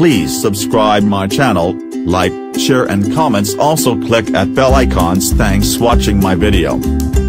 Please subscribe my channel, like, share and comments also click at bell icons thanks watching my video.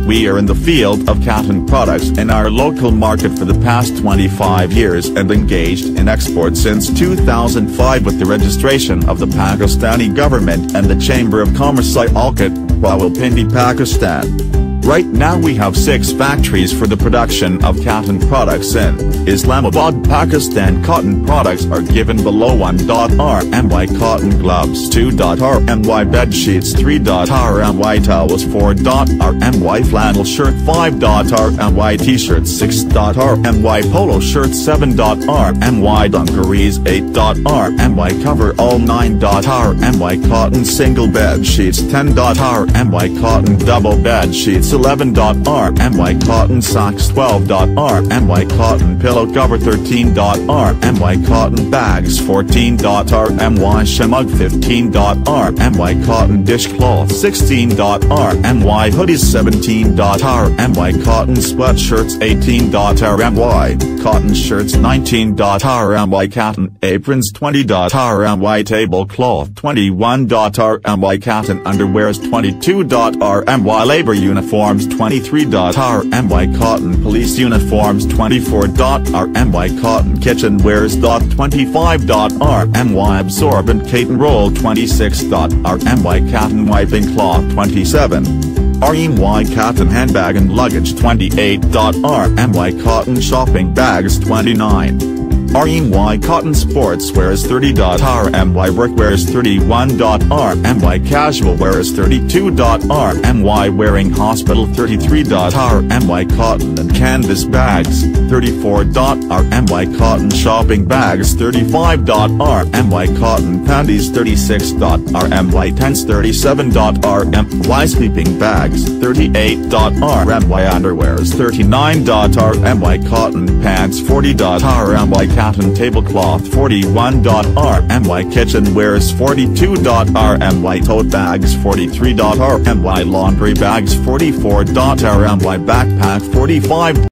We are in the field of cotton products in our local market for the past 25 years and engaged in export since 2005 with the registration of the Pakistani government and the Chamber of Commerce Sialkot, Rawalpindi, Pakistan. Right now we have six factories for the production of cotton products in Islamabad, Pakistan. Cotton products are given below 1.rmy cotton gloves 2.rmy bed sheets 3.rmy towels 4.rmy flannel shirt 5.rmy t-shirts 6.rmy polo shirt 7.rmy dungarees 8.rmy cover all 9.rmy cotton single bed sheets 10.rmy cotton double bed sheets 11.rmy cotton socks 12.rmy cotton pillow cover 13.rmy cotton bags 14.rmy shemug 15.rmy cotton dishcloth 16.rmy hoodies 17.rmy cotton sweatshirts 18.rmy cotton shirts 19.rmy cotton aprons 20.rmy tablecloth 21.rmy cotton underwears 22.rmy labor uniform uniforms 23.rmy cotton police uniforms 24.rmy cotton kitchenwares 25.rmy absorbent cotton roll 26.rmy cotton wiping cloth 27. RMY cotton handbag and luggage 28.rmy cotton shopping bags 29. RMY Cotton Sportswear is 30.rmy Workwear is 31.rmy Casual wear is 32.rmy Wearing Hospital 33.rmy Cotton and Canvas Bags 34.rmy Cotton Shopping Bags 35.rmy Cotton Panties 36.rmy Tents 37.rmy Sleeping Bags 38.rmy Underwears 39.rmy Cotton Pants 40.rmy cotton tablecloth 41.rmy kitchenwares 42.rmy tote bags 43.rmy laundry bags 44.rmy backpack 45